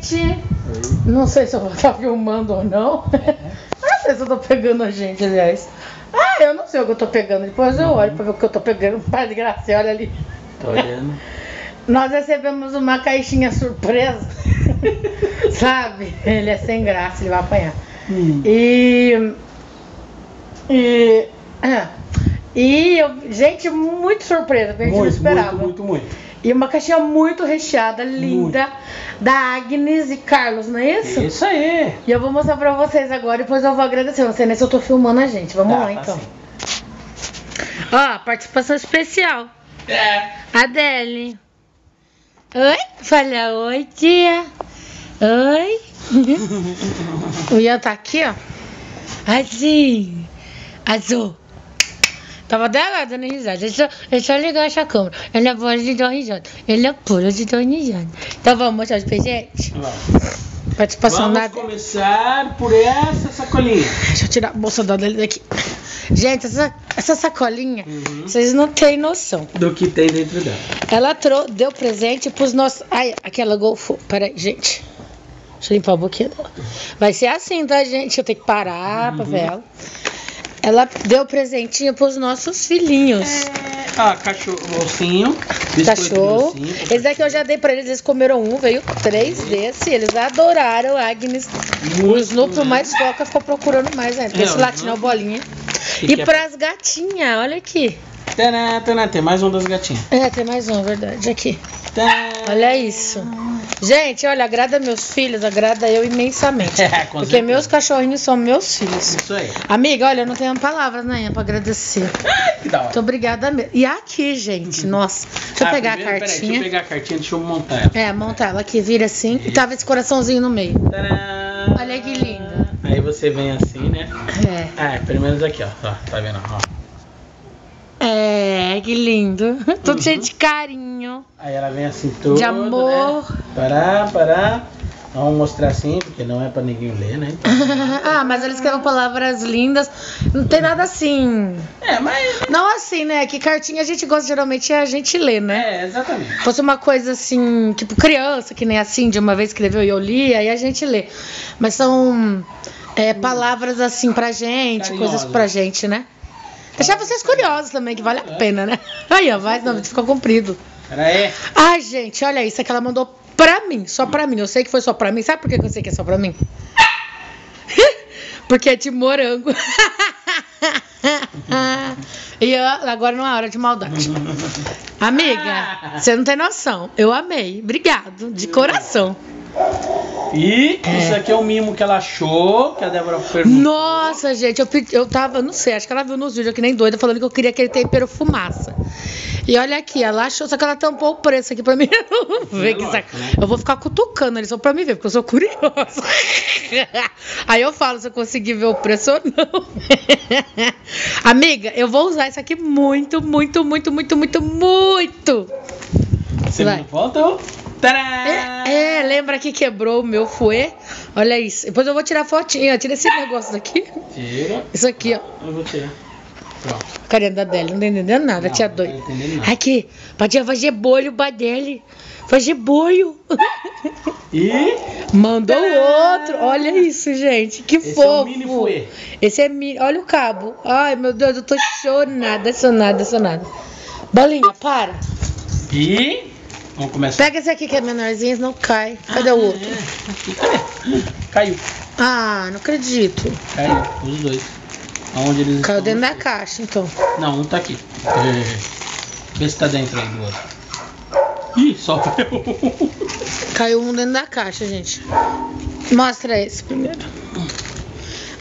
gente! Não sei se eu vou estar filmando ou não. não sei se eu tô pegando a gente, aliás. Ah, eu não sei o que eu tô pegando. Depois eu olho pra ver o que eu tô pegando. Pai de graça, olha ali. Tô olhando. Nós recebemos uma caixinha surpresa. Sabe? Ele é sem graça, ele vai apanhar. Hum. E. E. E eu, gente, muito surpresa, porque a gente não Muito, esperava. muito, muito, muito. E uma caixinha muito recheada, linda, da Agnes e Carlos, não é isso? Isso aí. E eu vou mostrar pra vocês agora, depois eu vou agradecer. Não sei nem se eu tô filmando a gente. Vamos Tá, lá tá então. sim. Ó, participação especial. É. Adele. Oi? Fala oi, tia. Oi. o Ian tá aqui, ó. Assim. Azul. Tava até dando risada. Deixa, deixa eu ligar essa câmera. Ele é boa de dar risada. Ele é puro de dar risada. Então vamos mostrar os presentes? Vamos. Participação da Vamos começar por essa sacolinha. Deixa eu tirar a bolsa da dele daqui. Gente, essa, essa sacolinha, Uhum. vocês não têm noção. Do que tem dentro dela. Ela trou deu presente pros nossos. Ai, aquela golfou. Peraí, gente. Deixa eu limpar a boquinha dela. Vai ser assim, tá, gente? Eu tenho que parar pra ver ela. Ela deu presentinho pros nossos filhinhos. Ah, cachorro, biscoito Cachorro. de ossinho, Esse daqui eu já dei pra eles, eles comeram um, veio três desse. Eles adoraram a Agnes. O Muito, Snoopy, né? o mais foca, ficou procurando mais ainda. É, esse o latinho é o bolinha. Que E que é- pras gatinhas, olha aqui. Tadã, tadã, tem mais um das gatinhas. É, tem mais um, verdade, aqui. Tadã. Olha isso. Gente, olha, agrada meus filhos, agrada eu imensamente. É, porque certeza. meus cachorrinhos são meus filhos. Isso aí. Amiga, olha, eu não tenho palavras, né, pra agradecer. Que da hora. Muito obrigada mesmo. E aqui, gente, nossa. Deixa eu Ah, pegar primeiro, a peraí, deixa cartinha. eu pegar a cartinha, deixa eu montar ela. É, monta ela aqui, vira assim. E tava esse coraçãozinho no meio. Tadã. Olha que linda. Aí você vem assim, né? É. Ah, pelo menos aqui, ó. ó tá vendo? Ó. É, que lindo. Tudo Uhum. cheio de carinho. Aí ela vem assim toda, De amor. Né? Parar, parar. Vamos mostrar assim, porque não é pra ninguém ler, né? Então- ah, mas ela escreveu palavras lindas. Não tem nada assim. É, mas... Não assim, né? Que cartinha a gente gosta geralmente é a gente ler, né? É, exatamente. fosse uma coisa assim, tipo criança, que nem assim, de uma vez escreveu e eu li, aí a gente lê. Mas são é, palavras assim pra gente, Carinhosas. coisas pra gente, né? Deixar vocês curiosos também, que vale a pena, né? Aí, ó, vai, não, ficou comprido. Pera aí. Ai, gente, olha isso, é que ela mandou pra mim, só pra mim. Eu sei que foi só pra mim. Sabe por que eu sei que é só pra mim? Porque é de morango. e eu, agora não é hora de maldade. Amiga, você não tem noção. Eu amei. Obrigado, de coração. E isso aqui é o mimo que ela achou, que a Débora perguntou. Nossa, gente, eu, pedi, eu tava, não sei, acho que ela viu nos vídeos que nem doida, falando que eu queria aquele tempero fumaça. E olha aqui, ela achou, só que ela tampou o preço aqui pra mim não ver que saco. né? Eu vou ficar cutucando ali só pra me ver, porque eu sou curiosa. Aí eu falo se eu conseguir ver o preço ou não. Amiga, eu vou usar isso aqui muito, muito, muito, muito, muito, muito. Você Vai. volta? É, é, lembra que quebrou o meu fouet? Olha isso. Depois eu vou tirar fotinha. Tira esse negócio daqui. Tira. Isso aqui, ó. Eu vou tirar. Pronto. Carinha da Deli, não tá entendendo nada, Não, tia não doida. tá entendendo nada. Aqui, podia fazer bolho pra Deli. Fazer bolho. E Mandou outro. Olha isso, gente. Que esse fofo. é o mini fouet. Esse é mini. Olha o cabo. Ai, meu Deus, eu tô chorada, chorada, chorada. Bolinha, para. E vamos começar. Pega esse aqui que é menorzinho, senão cai. Cadê o outro? É? Caiu. Ah, não acredito. Caiu. Os dois. Aonde eles Caiu dentro da caixa, então. Não, um tá aqui. Vê se tá dentro aí do outro. Ih, só eu. Caiu um dentro da caixa, gente. Mostra esse primeiro.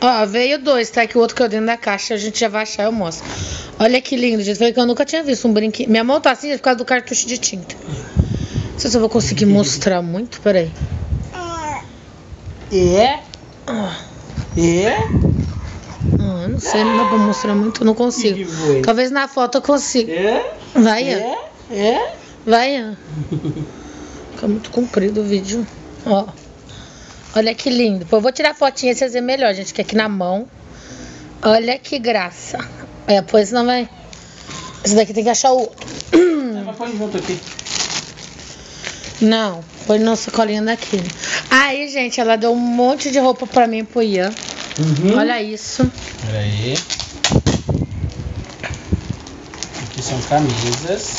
Ó, veio dois, tá? Que o outro caiu dentro da caixa. A gente já vai achar, eu mostro. Olha que lindo, gente. Foi que eu nunca tinha visto um brinquedo. Minha mão tá assim por causa do cartucho de tinta. Não sei se eu vou conseguir mostrar muito. Peraí. É? Ah, É? ah, eu não sei, não dá pra mostrar muito, eu não consigo. Talvez na foto eu consiga. É? Vai. É? É? Vai, ó. Fica muito comprido o vídeo. Ó. Olha que lindo. Pô, eu vou tirar a fotinha e vocês verem melhor, gente, que aqui na mão. Olha que graça. É, pois não vai. Esse daqui tem que achar o. É, mas põe junto aqui. Não, põe na sacolinha daqui. Aí, gente, ela deu um monte de roupa pra mim e pro Ian. Uhum. Olha isso. Pera aí. Aqui são camisas,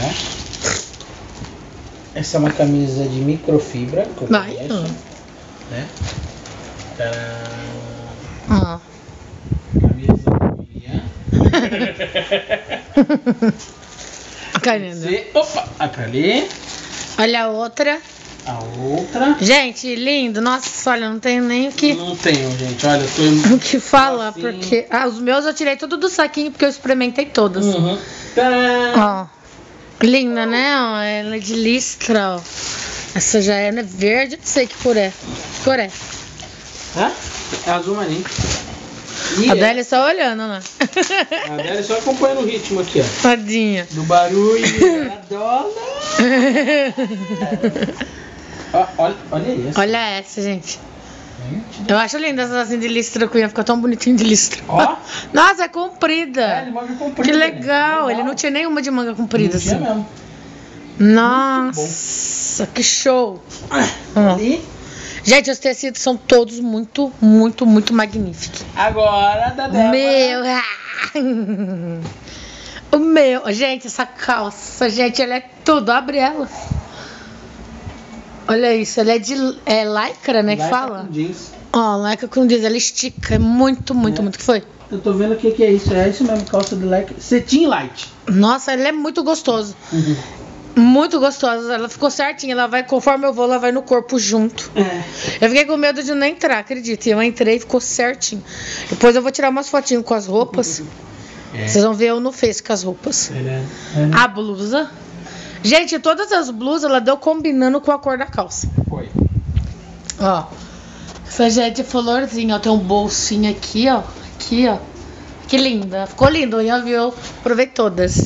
né? Essa é uma camisa de microfibra, que eu Vai. conheço, né? Ó. Camisa do Ian. Caramba. Você- Opa, a ali. Olha a outra. A outra. Gente, lindo. Nossa, olha, não tenho nem o que, Não tenho, gente. Olha, eu tô. o que falar, Assim. porque. Ah, os meus eu tirei tudo do saquinho porque eu experimentei todas. Uhum. Tcharam. Ó. Linda, né? Ó, ela é de listra, ó. Essa já é né, verde, não sei que cor é. Que cor é? Hã? É azul marinho. E A é- Adélia só olhando lá. A Adélia só acompanhando o ritmo aqui, ó. Tadinha. Do barulho. Adora. Ó, olha, olha isso. Olha essa, gente. Eu acho linda essa assim de listra, que ia ficar tão bonitinho de listra. Ó. Nossa, é É, comprida. de manga comprida. Que né? legal. Ele não tinha nenhuma de manga comprida, Não tinha assim. mesmo. Nossa, que show. Ó. Ali. Gente, os tecidos são todos muito, muito, muito magníficos. Agora da Débora. Meu. ah. O meu. Gente, essa calça, gente, ela é tudo. Abre ela. Olha isso, ela é de é lycra, né, que Lycra fala? com jeans. Ó, lycra com jeans, ela estica, é muito, muito, É. muito. que foi? Eu tô vendo o que, que é isso. É isso mesmo, calça de like. Cetim light. Nossa, ela é muito gostosa. Uhum. Muito gostosa. Ela ficou certinha. Ela vai, conforme eu vou, ela vai no corpo junto. É. Eu fiquei com medo de não entrar, acredita. E eu entrei e ficou certinho. Depois eu vou tirar umas fotinhas com as roupas. É. Vocês vão ver eu no Face com as roupas. Ele é- A blusa. Gente, todas as blusas ela deu combinando com a cor da calça. Foi. Ó. Essa já é de florzinha, ó. Tem um bolsinho aqui, ó. Aqui, ó. Que linda. Ficou lindo. Ian viu. Provei todas.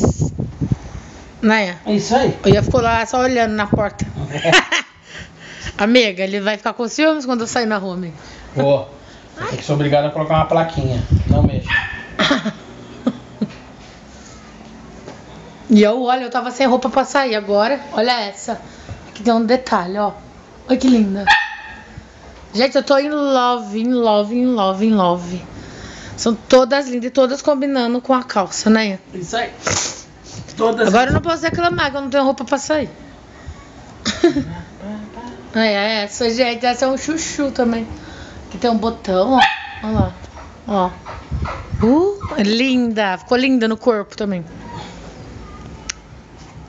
Né? É isso aí. O Ian ficou lá só olhando na porta. Amiga, ele vai ficar com ciúmes quando eu sair na rua, amiga. Você tem que ser obrigado a colocar uma plaquinha. Não mexa. E eu, olha, eu tava sem roupa pra sair agora. Olha essa. Aqui tem um detalhe, ó. Olha que linda. Gente, eu tô in love, in love, in love, in love. São todas lindas e todas combinando com a calça, né? Isso aí. Todas. Agora eu não posso reclamar que eu não tenho roupa pra sair. é, é essa, gente. Essa é um chuchu também. Aqui tem um botão, ó. Olha lá. Ó. Uh, linda. Ficou linda no corpo também.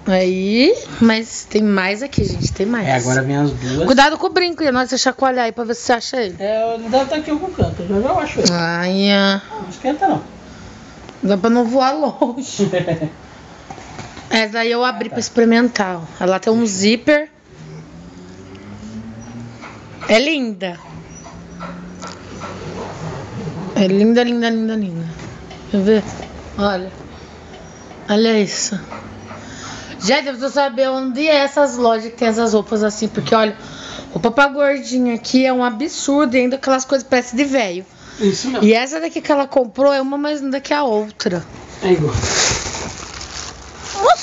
Aí, mas tem mais aqui, gente. Tem mais. É, agora vem as duas. Cuidado com o brinco, Ian. Você chacoalhar aí pra ver se você acha ele. É, deve estar aqui em algum canto. Já já eu acho ele. Ai, ah, Não esquenta não. dá pra não voar longe. Essa aí eu abri pra experimentar. ó. Ela tem um zíper. É linda. É linda, linda, linda, linda. Quer ver? Olha. Olha isso. Gente, eu preciso saber onde é essas lojas que tem essas roupas assim. Porque, olha, roupa pra gordinha aqui é um absurdo. E ainda aquelas coisas parecem de velho. Isso mesmo. E essa daqui que ela comprou é uma mais linda que a outra. É igual.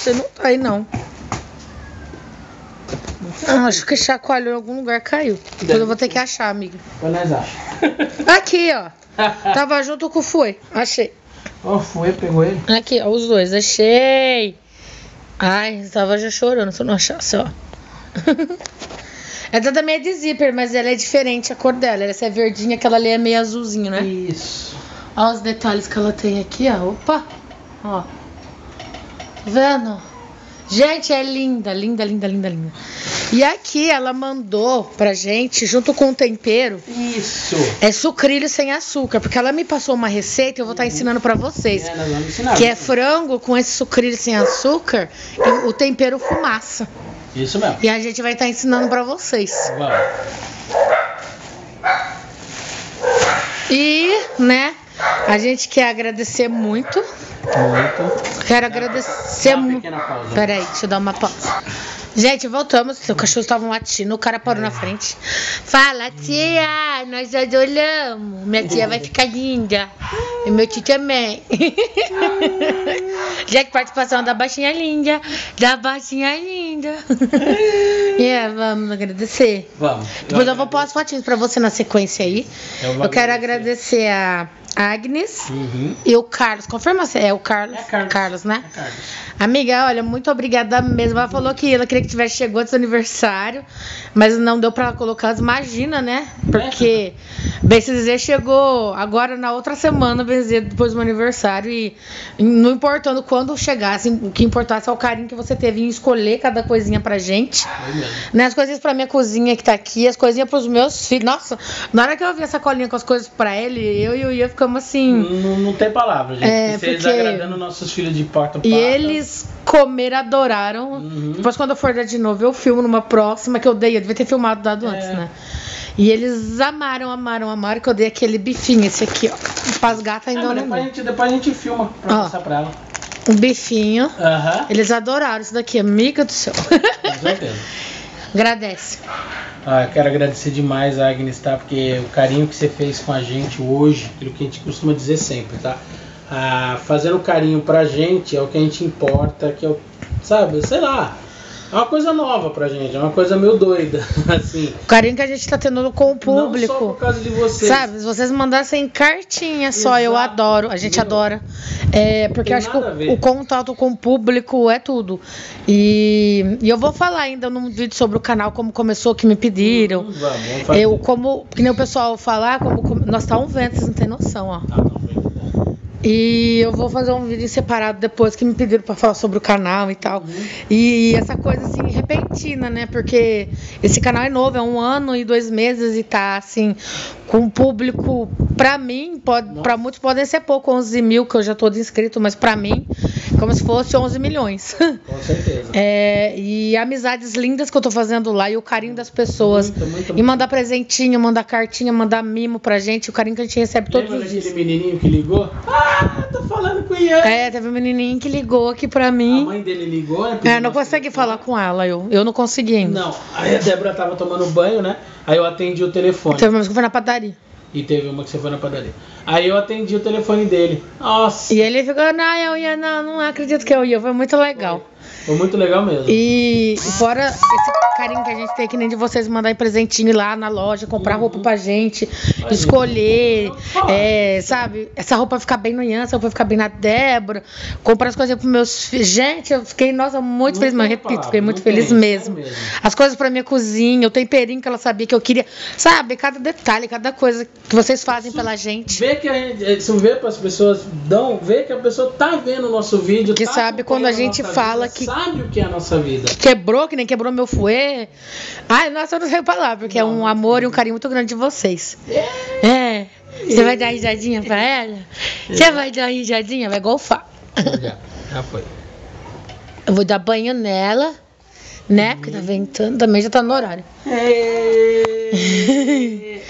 Nossa, não tá aí não. Ah, acho que chacoalhou em algum lugar, caiu. Depois eu vou ter que achar, amiga. Nós acha? Aqui, ó. Tava junto com o Foi. Achei. Ó, foi, pegou ele. Aqui, ó, os dois. Achei. Ai, tava já chorando se eu não achasse, ó. Essa também é de zíper, mas ela é diferente a cor dela. Essa é verdinha, aquela ali é meio azulzinho, né? Isso. Olha os detalhes que ela tem aqui, ó. Opa! Ó. Tá vendo? Gente, é linda, linda, linda, linda, linda. E aqui ela mandou pra gente, junto com o tempero, Isso. é sucrilho sem açúcar. Porque ela me passou uma receita e eu vou estar ensinando pra vocês. É, nós vamos ensinar. Que é frango com esse sucrilho sem açúcar e o tempero fumaça. Isso mesmo. E a gente vai estar ensinando pra vocês. Vamos. E, né, a gente quer agradecer muito. Muito. Quero agradecer muito. Peraí, deixa eu dar uma pausa. Gente, voltamos. O cachorro estava latindo, o cara parou na frente. Fala, tia, nós adoramos. Minha tia vai ficar linda. E meu tio também. Gente, participação da baixinha linda. Da baixinha linda. é, vamos agradecer. Vamos. Depois eu vou pôr as fotinhas pra você na sequência aí. Eu Eu quero agradecer. agradecer a Agnes Uhum. e o Carlos. Confirma se é o Carlos. É Carlos. né? É, Carlos. Amiga, olha, muito obrigada mesmo. Ela falou que ela queria que tivesse chegado antes do aniversário, mas não deu pra ela colocar. Imagina, né? Porque, se dizer, chegou agora na outra semana, bem dizer, depois do meu aniversário. E não importando quando chegasse, o que importasse é o carinho que você teve em escolher cada coisinha pra gente. Né, as coisinhas pra minha cozinha que tá aqui, as coisinhas pros meus filhos. Nossa, na hora que eu vi essa colinha com as coisas pra ele, eu e o Ian ficamos assim. Não, não tem palavra, gente. É, Vocês porque- agradando nossos filhos de porta a E porta. eles comeram, adoraram. Uhum. Depois, quando eu for dar de novo, eu filmo numa próxima que eu dei. Eu devia ter filmado dado antes, É. né? E eles amaram, amaram, amaram. Que eu dei aquele bifinho, esse aqui, ó. Pras gatas ainda mas não depois, a gente, depois a gente filma pra Ó. mostrar pra ela. Um bifinho. Aham. Eles adoraram isso daqui, amiga do céu. Com certeza. Agradece. Ah, quero agradecer demais a Agnes, tá? Porque o carinho que você fez com a gente hoje, aquilo que a gente costuma dizer sempre, tá? Ah, fazendo carinho pra gente é o que a gente importa, que é o, sabe, sei lá, é uma coisa nova pra gente, é uma coisa meio doida, assim. O carinho que a gente tá tendo com o Não só público. por causa de vocês. Sabe, se vocês mandassem cartinha só, eu Exato. adoro, a gente Meu. adora. É, porque acho que o, o contato com o público é tudo. E, e eu vou falar ainda num vídeo sobre o canal, como começou, que me pediram. Hum, vamos, vamos. Eu, como, que nem o pessoal falar, como, como nós tá um vento, vocês não tem noção, ó. Ah, não, foi muito bom. E eu vou fazer um vídeo separado depois que me pediram pra falar sobre o canal e tal. E essa coisa assim, repentina, né? Porque esse canal é novo, é um ano e dois meses e tá assim, com um público, pra mim, pode, pra muitos podem ser pouco, 11 mil, que eu já tô de inscrito, mas pra mim, como se fosse 11 milhões. Com certeza. É, e amizades lindas que eu tô fazendo lá e o carinho das pessoas. Muito, muito, E mandar presentinho, mandar cartinha, mandar mimo pra gente, o carinho que a gente recebe todos Lembra os dias. menininho que ligou? Ah, tô falando com o Ian. É, teve um menininho que ligou aqui pra A mim. mãe dele ligou, né? É, não consegui telefone. falar com ela, eu, eu não consegui ainda. Não, aí a Débora tava tomando banho, né? Aí eu atendi o telefone. Teve uma vez que eu fui na padaria. E teve uma que você foi na padaria. Aí eu atendi o telefone dele. Nossa, E ele ficou, não, eu ia, não, não acredito que eu ia. Foi muito legal. Foi muito legal mesmo. E, fora esse carinho que a gente tem, que nem de vocês mandarem presentinho lá na loja, comprar roupa pra gente, escolher, é, sabe? Essa roupa ficar bem no Ian, essa roupa ficar bem na Débora, comprar as coisas pros meus filhos. Gente, eu fiquei, nossa, muito Não feliz, mas repito, palavra, fiquei muito feliz mesmo. mesmo. As coisas pra minha cozinha, o temperinho que ela sabia que eu queria, sabe? Cada detalhe, cada coisa que vocês fazem pela gente. Vê que a gente, eh, se vê para as pessoas, dão, vê que a pessoa tá vendo o nosso vídeo, Que tá sabe quando a gente fala vida, que- sabe o que é a nossa vida. Quebrou, que nem quebrou meu fuê. Ai, nossa, eu não sei falar, porque é um amor e um carinho muito grande de vocês. É. Você vai dar risadinha pra ela? Você vai dar risadinha? Vai golfar. Já, já foi. Eu vou dar banho nela, né? Porque tá ventando, também já tá no horário.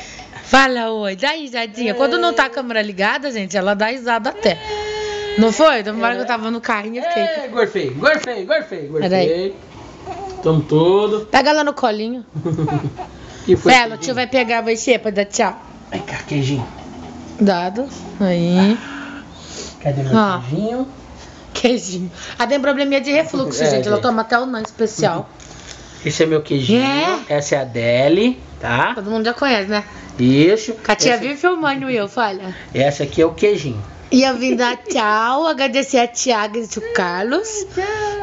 Fala oi, dá risadinha. Quando não tá a câmera ligada, gente, ela dá risada até. Não foi? Então, na hora que eu tava no carrinho, eu fiquei. É, gorfei, gorfei, gorfei, gorfei. Tamo todo. Pega ela no colinho. Que foi? Pera, o tio vai pegar você pra dar tchau. Vem cá, queijinho. Dado. Aí. Cadê meu Ah. queijinho? Queijinho. Ela tem probleminha de refluxo, É, gente. Ela gente. toma até o não especial. Esse é meu queijinho. É? Essa é a Deli, tá? Todo mundo já conhece, né? Isso. Katia essa, vive filmando eu, falha. essa aqui é o queijinho. E eu vim dar tchau, agradecer a Tiago e o Carlos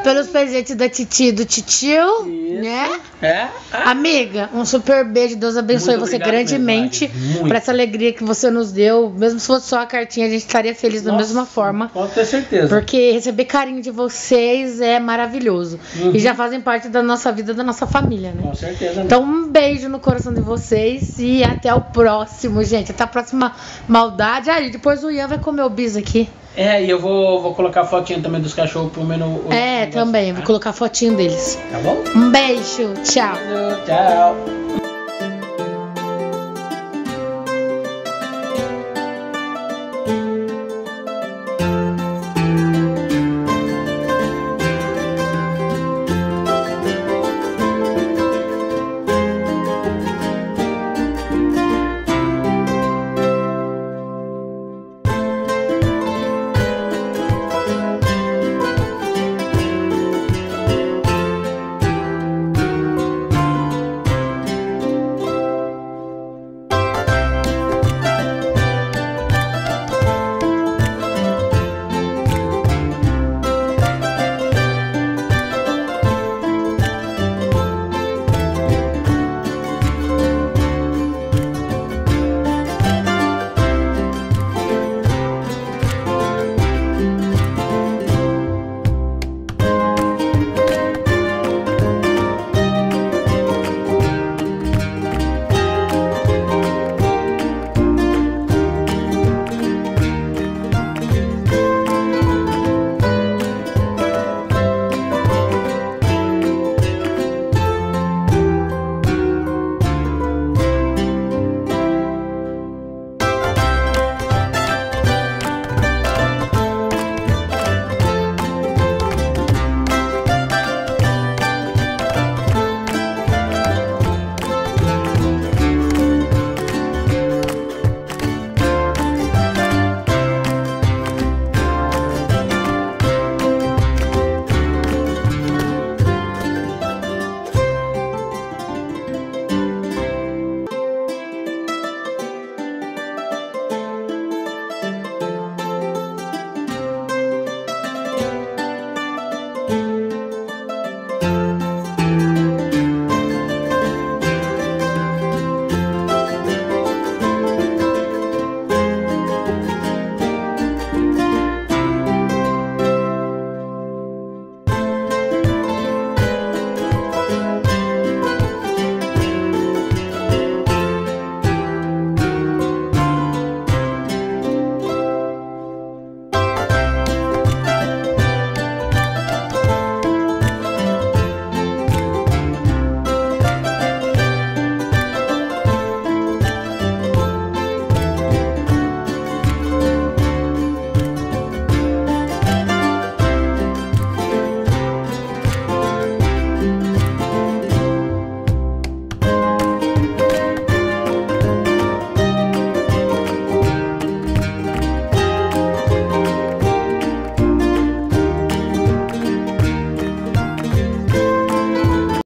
pelos presentes da Titi e do titio, Isso. né? É? Ah, Amiga, um super beijo. Deus abençoe Muito você grandemente por essa alegria que você nos deu. Mesmo se fosse só a cartinha, a gente estaria feliz da nossa, mesma forma. Pode ter certeza. Porque receber carinho de vocês é maravilhoso. Uhum. E já fazem parte da nossa vida, da nossa família, né? Com certeza. Então, um beijo no coração de vocês e até o próximo, gente. Até a próxima maldade. Ah, e depois o Ian vai comer o bis aqui. É, e eu vou, vou colocar a fotinha também dos cachorros pro menu. É, também. Vou colocar a fotinho deles. Tá bom? Um beijo. Tchau. Tchau.